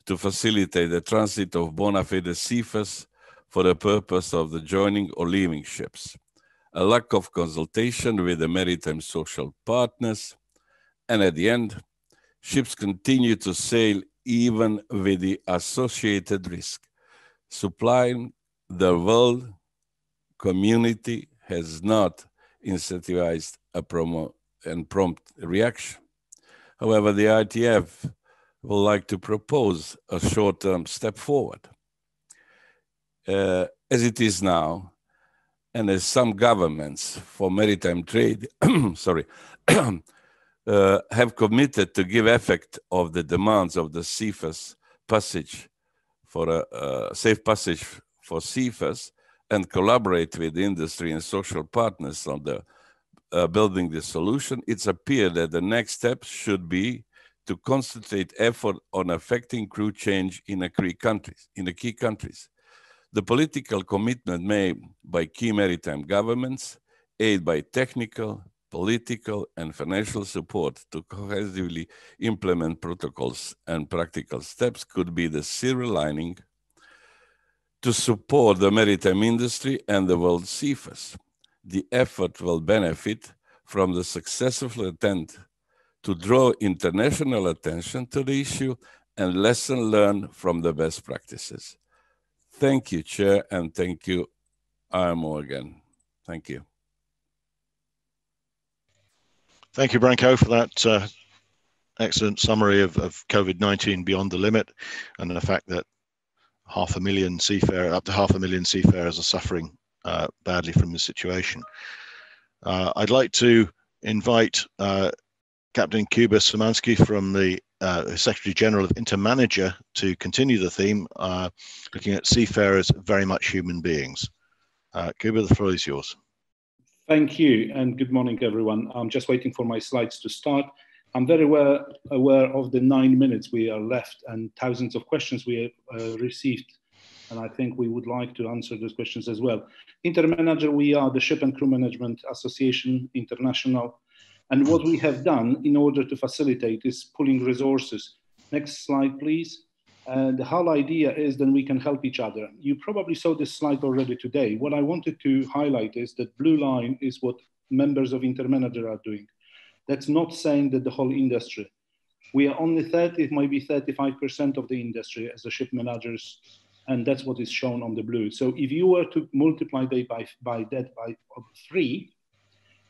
to facilitate the transit of bona fide seafarers for the purpose of the joining or leaving ships, a lack of consultation with the maritime social partners, and at the end, ships continue to sail even with the associated risk. Supplying the world community has not incentivized a promo and prompt reaction. However, the ITF would like to propose a short-term step forward. Uh, as it is now, and as some governments for maritime trade, sorry, uh, have committed to give effect of the demands of the seafarers passage for a, a safe passage for seafarers and collaborate with industry and social partners on the uh, building the solution, it's appeared that the next step should be to concentrate effort on affecting crew change in key countries. In the key countries, the political commitment made by key maritime governments, aid by technical, political, and financial support to cohesively implement protocols and practical steps could be the silver lining to support the maritime industry and the world seafarers. The effort will benefit from the successful attempt to draw international attention to the issue and lesson learned from the best practices. Thank you, Chair, and thank you, IMO again. Thank you. Thank you, Branko, for that uh, excellent summary of, of COVID-19 beyond the limit and the fact that half a million seafarers, up to half a million seafarers are suffering uh, badly from the situation. Uh, I'd like to invite uh, Captain Kuba Szymanski from the uh, Secretary General of Intermanager to continue the theme, uh, looking at seafarers very much human beings. Uh, the floor is yours. Thank you, and good morning, everyone. I'm just waiting for my slides to start. I'm very well aware of the nine minutes we are left and thousands of questions we have uh, received. And I think we would like to answer those questions as well. Intermanager, we are the Ship and Crew Management Association International. And what we have done in order to facilitate is pulling resources. Next slide, please. Uh, the whole idea is then we can help each other. You probably saw this slide already today. What I wanted to highlight is that blue line is what members of Intermanager are doing. That's not saying that the whole industry. We are only 30, maybe 35% of the industry as the ship managers, and that's what is shown on the blue. So if you were to multiply by, by that by three,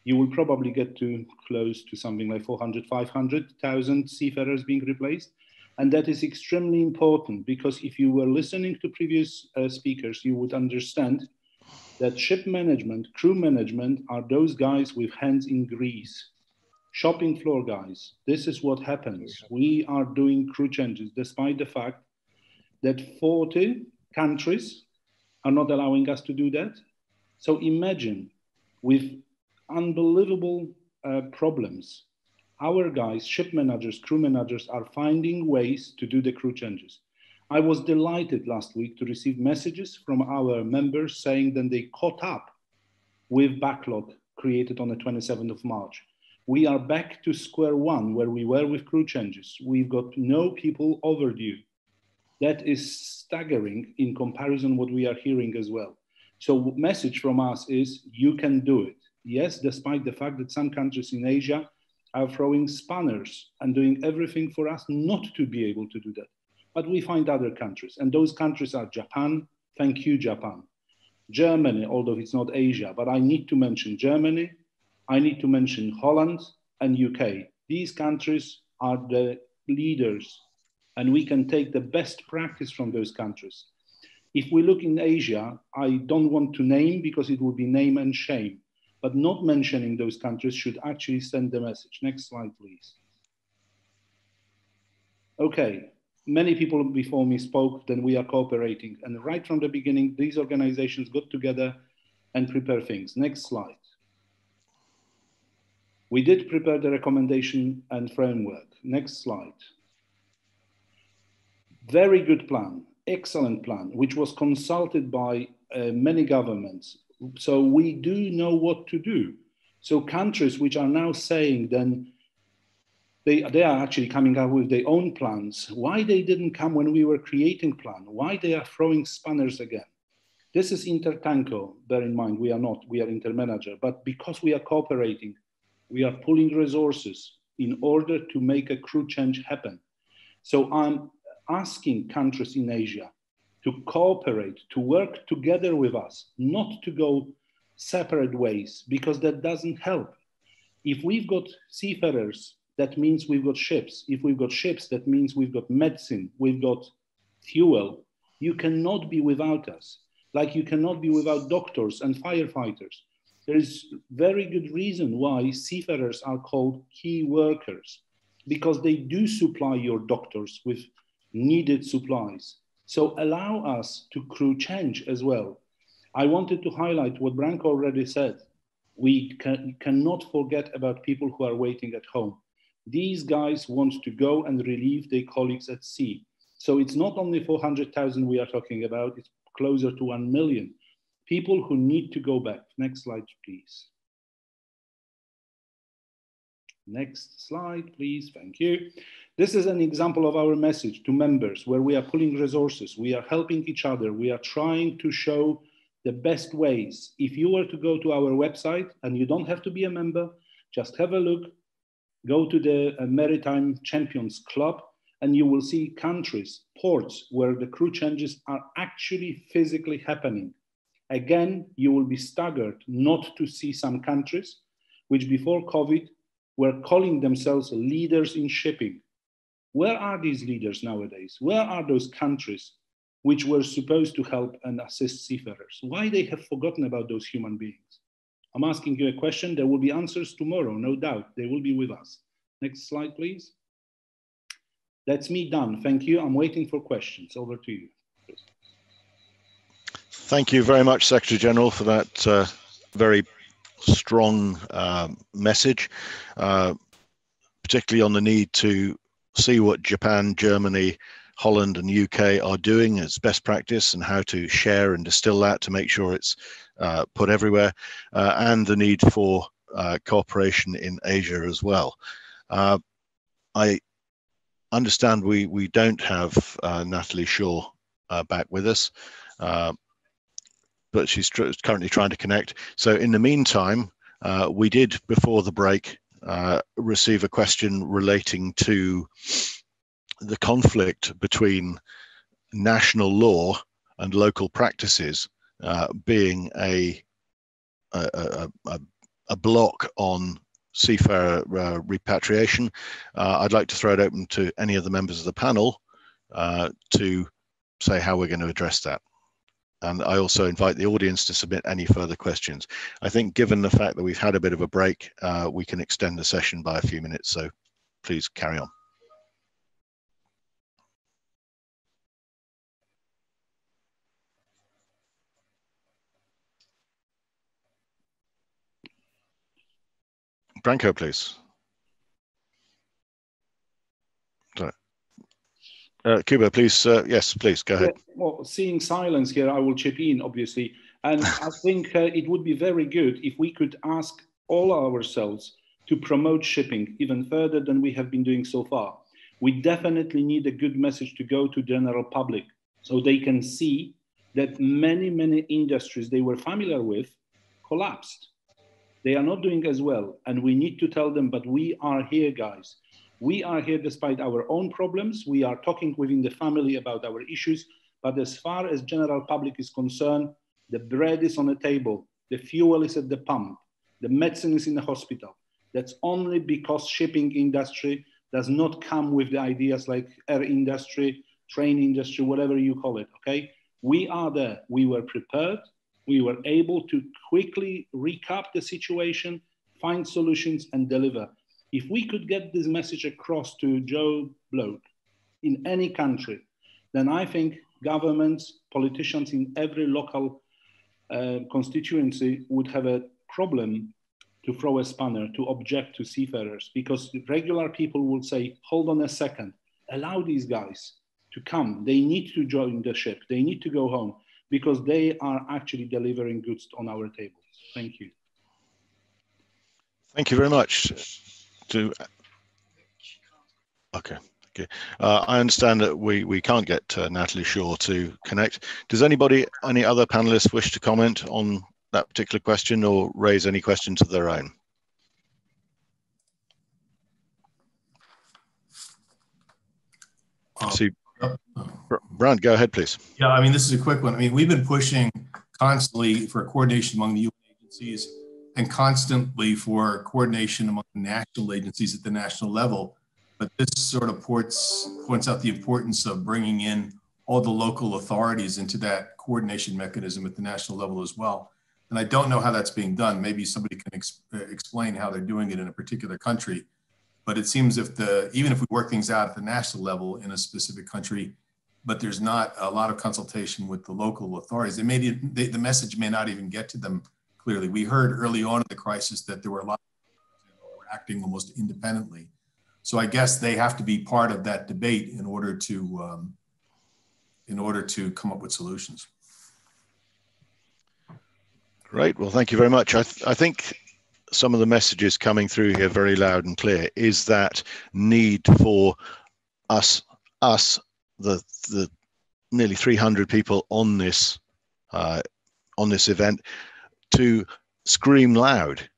you will probably get to close to something like 400, 500,000 seafarers being replaced. And that is extremely important because if you were listening to previous uh, speakers, you would understand that ship management, crew management are those guys with hands in grease shopping floor guys, this is what happens. We are doing crew changes despite the fact that 40 countries are not allowing us to do that. So imagine with unbelievable uh, problems, our guys, ship managers, crew managers are finding ways to do the crew changes. I was delighted last week to receive messages from our members saying that they caught up with backlog created on the 27th of March we are back to square one where we were with crew changes. We've got no people overdue. That is staggering in comparison what we are hearing as well. So message from us is you can do it. Yes, despite the fact that some countries in Asia are throwing spanners and doing everything for us not to be able to do that. But we find other countries, and those countries are Japan. Thank you, Japan. Germany, although it's not Asia, but I need to mention Germany, I need to mention Holland and UK. These countries are the leaders, and we can take the best practice from those countries. If we look in Asia, I don't want to name because it would be name and shame, but not mentioning those countries should actually send the message. Next slide, please. Okay, many people before me spoke, then we are cooperating. And right from the beginning, these organizations got together and prepare things. Next slide. We did prepare the recommendation and framework. Next slide. Very good plan, excellent plan, which was consulted by uh, many governments. So we do know what to do. So countries which are now saying then they, they are actually coming up with their own plans. Why they didn't come when we were creating plan? Why they are throwing spanners again? This is Intertanko, bear in mind, we are not, we are intermanager, but because we are cooperating, we are pulling resources in order to make a crew change happen. So I'm asking countries in Asia to cooperate, to work together with us, not to go separate ways, because that doesn't help. If we've got seafarers, that means we've got ships. If we've got ships, that means we've got medicine, we've got fuel. You cannot be without us, like you cannot be without doctors and firefighters. There is very good reason why seafarers are called key workers, because they do supply your doctors with needed supplies. So allow us to crew change as well. I wanted to highlight what Branko already said. We can, cannot forget about people who are waiting at home. These guys want to go and relieve their colleagues at sea. So it's not only 400,000 we are talking about, it's closer to 1 million people who need to go back. Next slide, please. Next slide, please. Thank you. This is an example of our message to members where we are pulling resources. We are helping each other. We are trying to show the best ways. If you were to go to our website and you don't have to be a member, just have a look, go to the uh, Maritime Champions Club, and you will see countries, ports where the crew changes are actually physically happening. Again, you will be staggered not to see some countries which before COVID were calling themselves leaders in shipping. Where are these leaders nowadays? Where are those countries which were supposed to help and assist seafarers? Why they have forgotten about those human beings? I'm asking you a question. There will be answers tomorrow, no doubt. They will be with us. Next slide, please. That's me done. Thank you. I'm waiting for questions. Over to you. Thank you very much, Secretary General, for that uh, very strong uh, message, uh, particularly on the need to see what Japan, Germany, Holland, and UK are doing as best practice and how to share and distill that to make sure it's uh, put everywhere, uh, and the need for uh, cooperation in Asia as well. Uh, I understand we, we don't have uh, Natalie Shaw uh, back with us, but she's tr currently trying to connect. So in the meantime, we did before the break receive a question relating to the conflict between national law and local practices uh, being a a, a, a, block on seafarer uh, repatriation. Uh, I'd like to throw it open to any of the members of the panel uh, to say how we're going to address that. And I also invite the audience to submit any further questions. I think given the fact that we've had a bit of a break, uh, we can extend the session by a few minutes. So please carry on. Branko, please. Sorry. Uh, Kuba, please. Uh, yes, please go ahead. Well, seeing silence here, I will chip in, obviously. And I think uh, it would be very good if we could ask all ourselves to promote shipping even further than we have been doing so far. We definitely need a good message to go to general public so they can see that many, many industries they were familiar with collapsed. They are not doing as well. And we need to tell them, but we are here, guys. We are here despite our own problems. We are talking within the family about our issues. But as far as general public is concerned, the bread is on the table. The fuel is at the pump. The medicine is in the hospital. That's only because shipping industry does not come with the ideas like air industry, train industry, whatever you call it, okay? We are there. We were prepared we were able to quickly recap the situation, find solutions, and deliver. If we could get this message across to Joe Bloke in any country, then I think governments, politicians in every local uh, constituency would have a problem to throw a spanner, to object to seafarers, because regular people will say, hold on a second, allow these guys to come. They need to join the ship, they need to go home. because they are actually delivering goods on our tables. Thank you. Thank you very much. To okay. Okay. Uh, I understand that we, we can't get uh, Natalie Shaw to connect. Does anybody, any other panelists wish to comment on that particular question or raise any questions of their own? Um, See, Brandt, go ahead, please. Yeah, I mean, this is a quick one. I mean, we've been pushing constantly for coordination among the UN agencies and constantly for coordination among national agencies at the national level. But this sort of ports, points out the importance of bringing in all the local authorities into that coordination mechanism at the national level as well. And I don't know how that's being done. Maybe somebody can ex explain how they're doing it in a particular country. But it seems if the even if we work things out at the national level in a specific country, but there's not a lot of consultation with the local authorities, they may they, the message may not even get to them clearly. We heard early on in the crisis that there were a lot of were acting almost independently. So I guess they have to be part of that debate in order to um, in order to come up with solutions. Great. Well, thank you very much. I, th I think some of the messages coming through here very loud and clear is that need for us, us, the the nearly 300 people on this uh, on this event, to scream loud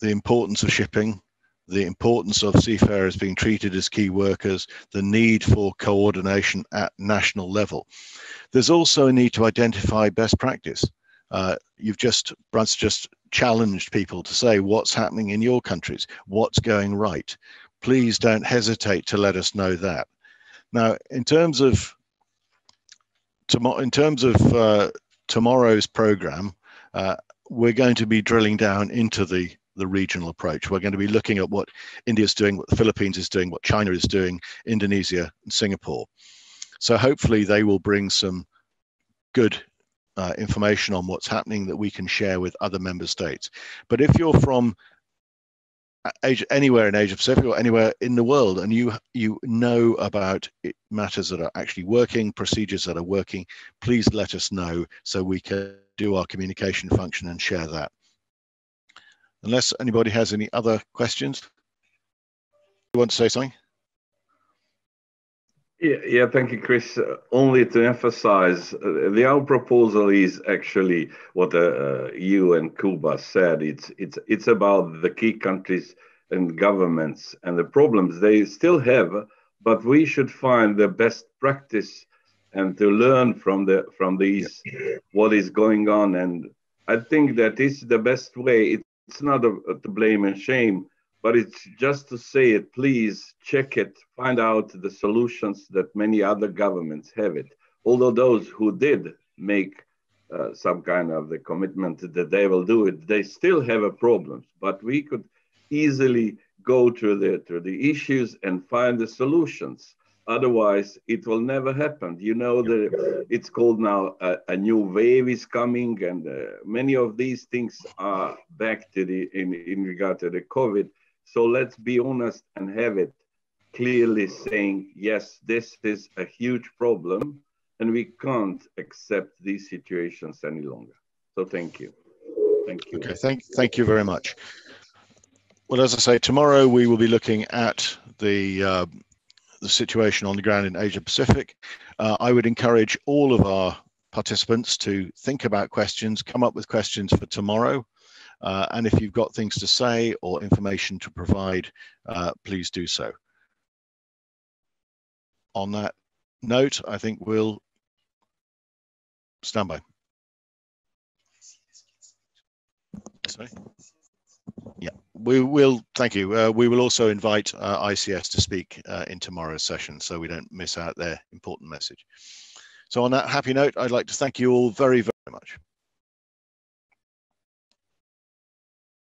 the importance of shipping, the importance of seafarers being treated as key workers, the need for coordination at national level. There's also a need to identify best practice. Uh, you've just, Brandt's just challenged people to say what's happening in your countries, what's going right. Please don't hesitate to let us know that. Now, in terms of in terms of uh, tomorrow's program, uh, we're going to be drilling down into the the regional approach. We're going to be looking at what India is doing, what the Philippines is doing, what China is doing, Indonesia and Singapore. So hopefully they will bring some good uh, information on what's happening that we can share with other member states. But if you're from Asia, anywhere in Asia Pacific or anywhere in the world, and you you know about matters that are actually working, procedures that are working, please let us know so we can do our communication function and share that. Unless anybody has any other questions, you want to say something? Yeah, yeah, thank you, Chris. Uh, only to emphasize, uh, the our proposal is actually what uh, you and Kuba said. It's it's it's about the key countries and governments and the problems they still have, but we should find the best practice and to learn from the from these what is going on. And I think that this the best way. It's not a, a to blame and shame but it's just to say it please check it find out the solutions that many other governments have it although those who did make uh, some kind of the commitment that they will do it they still have a problem but we could easily go to the to the issues and find the solutions otherwise it will never happen you know that it's called now a, a, new wave is coming and uh, many of these things are back to the in, in regard to the covid so let's be honest and have it clearly saying, yes, this is a huge problem and we can't accept these situations any longer. So thank you. Thank you. Okay, thank, thank you very much. Well, as I say, tomorrow we will be looking at the uh, the situation on the ground in Asia Pacific. Uh, I would encourage all of our participants to think about questions, come up with questions for tomorrow. Uh, and if you've got things to say or information to provide, uh, please do so. On that note, I think we'll stand by. Sorry. We will. Thank you. Uh, we will also invite uh, ICS to speak uh, in tomorrow's session, so we don't miss out their important message. So on that happy note, I'd like to thank you all very, very much.